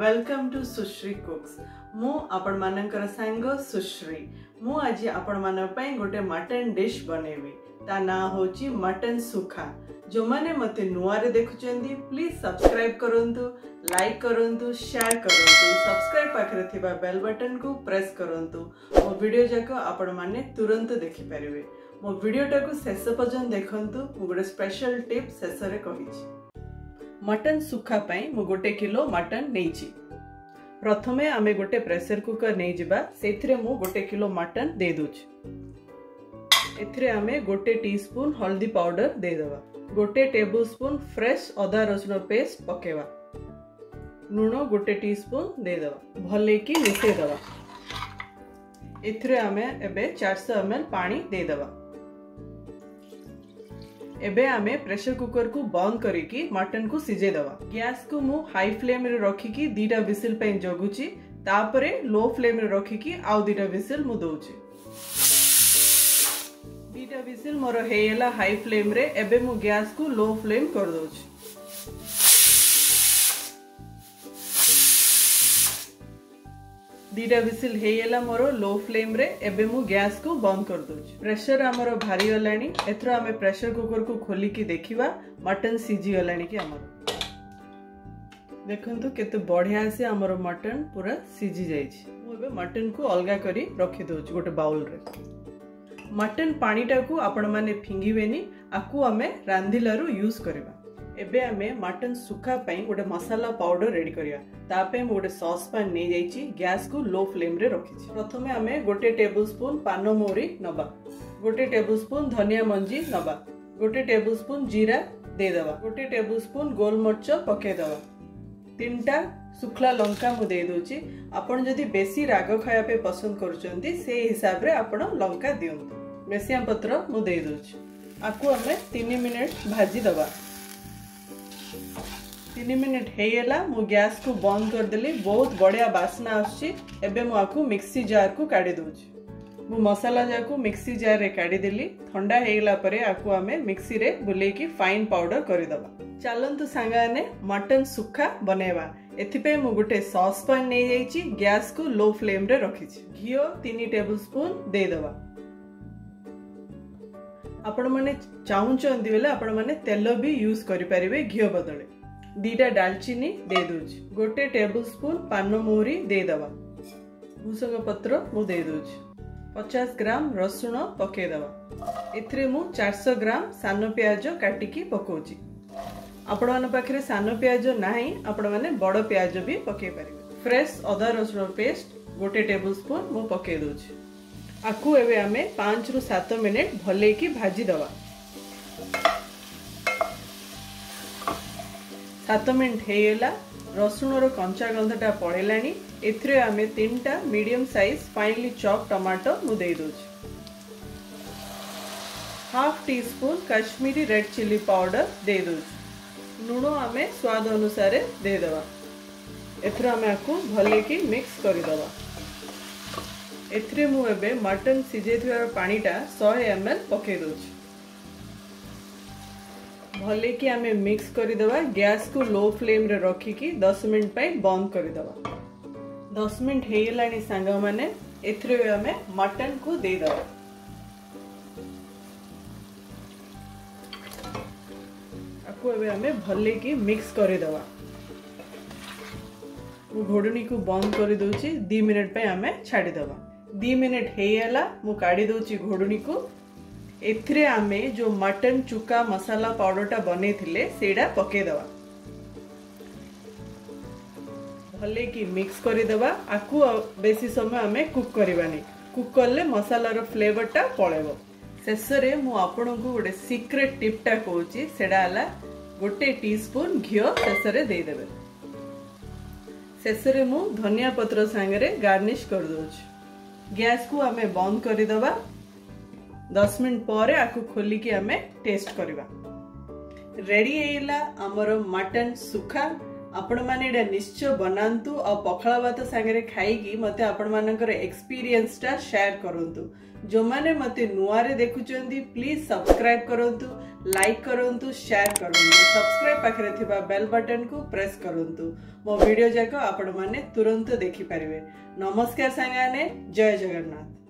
welcome to ସୁଶ୍ରୀ କୁକ୍ସ ମୁଁ ଆପଣମାନଙ୍କର ସାଙ୍ଗ ସୁଶ୍ରୀ ମୁଁ ଆଜି ଆପଣମାନଙ୍କ ପାଇଁ ଗୋଟେ ମଟନ୍ ଡିଶ୍ ବନେଇବି ତା ନାଁ ହେଉଛି ମଟନ୍ ସୁଖା ଯେଉଁମାନେ ମୋତେ ନୂଆରେ ଦେଖୁଛନ୍ତି ପ୍ଲିଜ୍ ସବସ୍କ୍ରାଇବ୍ କରନ୍ତୁ ଲାଇକ୍ କରନ୍ତୁ ସେୟାର କରନ୍ତୁ ସବସ୍କ୍ରାଇବ୍ ପାଖରେ ଥିବା ବେଲ୍ ବଟନ୍କୁ ପ୍ରେସ୍ କରନ୍ତୁ ମୋ ଭିଡ଼ିଓ ଯାକ ଆପଣମାନେ ତୁରନ୍ତ ଦେଖିପାରିବେ ମୋ ଭିଡ଼ିଓଟାକୁ ଶେଷ ପର୍ଯ୍ୟନ୍ତ ଦେଖନ୍ତୁ ମୁଁ ଗୋଟେ ସ୍ପେଶାଲ୍ ଟିପ୍ ଶେଷରେ କହିଛି मटन सुखा मुझे गोटे किलो मटन नहीं प्रथम आम गोटे प्रेसर कुकर नहीं जावा से गोटे किलो मटन दे दूचे आम गोटे टी स्पून हल्दी पाउडर देद गोटे टेबुल स्पून फ्रेश अदा रसुण पेस्ट पकेवा लुण गोटे टी स्पून देदेवा भले कि मिसई एमें चार सौ एम एल पा देदेवा ଏବେ ଆମେ ପ୍ରେସର କୁକରକୁ ବନ୍ଦ କରିକି ମଟନକୁ ସିଝେଇ ଦେବା ଗ୍ୟାସକୁ ମୁଁ ହାଇ ଫ୍ଲେମ୍ରେ ରଖିକି ଦୁଇଟା ଭିସିଲ୍ ପାଇଁ ଜଗୁଛି ତାପରେ ଲୋ ଫ୍ଲେମ୍ରେ ରଖିକି ଆଉ ଦୁଇଟା ଭିସିଲ୍ ମୁଁ ଦେଉଛି ଦୁଇଟା ଭିସିଲ୍ ମୋର ହେଇଗଲା ହାଇ ଫ୍ଲେମ୍ରେ ଏବେ ମୁଁ ଗ୍ୟାସକୁ ଲୋ ଫ୍ଲେମ୍ କରିଦେଉଛି দুইটা হুইସିଲ୍ ହେଇଗଲା ମୋର ଲୋ ଫ୍ଲେମ୍ରେ ଏବେ ମୁଁ ଗ୍ୟାସ୍କୁ ବନ୍ଦ କରିଦେଉଛି ପ୍ରେସର ଆମର ବାହାରିଗଲାଣି ଏଥର ଆମେ ପ୍ରେସର କୁକର୍କୁ ଖୋଲିକି ଦେଖିବା ମଟନ୍ ସିଝିଗଲାଣି କି ଆମର ଦେଖନ୍ତୁ କେତେ ବଢ଼ିଆ ସେ ଆମର ମଟନ୍ ପୁରା ସିଝି ଯାଇଛି ମୁଁ ଏବେ ମଟନ୍କୁ ଅଲଗା କରି ରଖିଦେଉଛି ଗୋଟେ ବାଉଲ୍ରେ ମଟନ୍ ପାଣିଟାକୁ ଆପଣମାନେ ଫିଙ୍ଗିବେନି ଆକୁ ଆମେ ରାନ୍ଧିଲାରୁ ୟୁଜ୍ କରିବା एबे हमें मटन सुखा पे गोटे मसाला पाउडर रेडी करिया तापे मु गोटे सॉस पैन नहीं जाइछि गैस को लो फ्लेम रे रखिछि प्रथमे हमें गोटे टेबलस्पून पानो मोरी नबा गोटे टेबलस्पून धनिया मंजी नबा गोटे टेबलस्पून जीरा दे देवा गोटे टेबलस्पून गोलमरीच पके देवा तीनटा सुखला लंका मु दे दोछि आपण जदि बेसी राग खाया पे पसंद करचोंदि से हिसाब रे आपण लंका दियौ मेसियम पत्र मु दे दोछि आकु हमें 3 मिनट भाजी देवा तीन मिनिट होईगला मु गैस को बंद करदेली बहुत बढ़िया बास्ना आसे मुझे मिक्सी जार को काढ़ी दूसरी मु मसाला जाक मिक्सी जार काढ़ीदेली थंडा होईगला आपको आम मिक्सी बुले फाइन पाउडर करदे ଚାଲନ୍ତୁ ସାଙ୍ଗମାନେ ମଟନ୍ ସୁଖା ବନେଇବା ଏଥିପାଇଁ ମୁଁ ଗୋଟେ ସସ୍ ପ୍ୟାନ୍ ନେଇଯାଇଛି ଗ୍ୟାସ୍କୁ ଲୋ ଫ୍ଲେମ୍ରେ ରଖିଛି ଘିଅ ତିନି ଟେବୁଲ ସ୍ପୁନ୍ ଦେଇଦେବା ଆପଣମାନେ ଚାହୁଁଛନ୍ତି ବୋଲେ ଆପଣମାନେ ତେଲ ବି ୟୁଜ୍ କରିପାରିବେ ଘିଅ ବଦଳେ दीटा डालचीनी दे दूच गोटे टेबल स्पून पान मुहरी देदेव भूसंग पत्र मुझे पचास ग्राम रसुण पकईद एश ग्राम सान पिज काटिक पकाच आपण मान पाखे सान पिज ना आपण मैंने बड़ पिज भी पकई पारे फ्रेश अदा रसुण पेस्ट गोटे टेबुल स्पून मुझे मुकईदे आपको एवं आम पांच रु सत मिनिट भलि भाजीदेगा ସାତ ମିନିଟ୍ ହେଇଗଲା ରସୁଣର କଞ୍ଚା ଗନ୍ଧଟା ପଳେଇଲାଣି ଏଥିରେ ଆମେ ତିନିଟା medium size finely chop tomato ମୁଁ ଦେଇଦେଉଛି half teaspoon Kashmiri red chilli powder ଦେଇଦେଉଛି ଲୁଣ ଆମେ ସ୍ୱାଦ ଅନୁସାରେ ଦେଇଦେବା ଏଥିରେ ଆମେ ଆକୁ ଭଲକି ମିକ୍ସ କରିଦେବା ଏଥିରେ ମୁଁ ଏବେ ମଟନ୍ ସିଝେଇଥିବାର ପାଣିଟା ଶହେ ଏମ୍ ଏଲ୍ ପକେଇ ଦେଉଛି भले कि आम मिक्स करदे गैस को लो फ्लेम रे रखिकी दस मिनट पर बंद करदे दस मिनट होगा सांग मैंने एमें मटन को देद भले कि मिक्स करदे घोड़नी को बंद कर करदे दी मिनिट पर आम छाड़ीद दी मिनिट होगा मुझे घोड़ी को ଏଥିରେ ଆମେ ଯେଉଁ ମଟନ୍ ଚୁକା ମସଲା ପାଉଡ଼ରଟା ବନେଇଥିଲେ ସେଇଟା ପକେଇଦେବା ଭଲକି ମିକ୍ସ କରିଦେବା ଆକୁ ବେଶୀ ସମୟ ଆମେ କୁକ୍ କରିବାନି କୁକ୍ କଲେ ମସଲାର ଫ୍ଲେଭରଟା ପଳେଇବ ଶେଷରେ ମୁଁ ଆପଣଙ୍କୁ ଗୋଟେ ସିକ୍ରେଟ୍ ଟିପ୍ଟା କହୁଛି ସେଇଟା ହେଲା ଗୋଟେ ଟି ସ୍ପୁନ୍ ଘିଅ ଶେଷରେ ଦେଇଦେବେ ଶେଷରେ ମୁଁ ଧନିଆ ପତ୍ର ସାଙ୍ଗରେ ଗାର୍ନିଶ କରିଦେଉଛି ଗ୍ୟାସ୍କୁ ଆମେ ବନ୍ଦ କରିଦେବା ଦଶ ମିନିଟ୍ ପରେ ଆକୁ ଖୋଲିକି ଆମେ ଟେଷ୍ଟ କରିବା ରେଡ଼ି ହେଇଗଲା ଆମର ମଟନ୍ ଶୁଖା ଆପଣମାନେ ଏଇଟା ନିଶ୍ଚୟ ବନାନ୍ତୁ ଆଉ ପଖାଳ ଭାତ ସାଙ୍ଗରେ ଖାଇକି ମୋତେ ଆପଣମାନଙ୍କର ଏକ୍ସପିରିଏନ୍ସଟା ସେୟାର କରନ୍ତୁ ଯେଉଁମାନେ ମୋତେ ନୂଆରେ ଦେଖୁଛନ୍ତି ପ୍ଲିଜ୍ ସବସ୍କ୍ରାଇବ୍ କରନ୍ତୁ ଲାଇକ୍ କରନ୍ତୁ ସେୟାର କରନ୍ତୁ ସବସ୍କ୍ରାଇବ୍ ପାଖରେ ଥିବା ବେଲ୍ ବଟନ୍କୁ ପ୍ରେସ୍ କରନ୍ତୁ ମୋ ଭିଡ଼ିଓ ଯାକ ଆପଣମାନେ ତୁରନ୍ତ ଦେଖିପାରିବେ ନମସ୍କାର ସାଙ୍ଗମାନେ ଜୟ ଜଗନ୍ନାଥ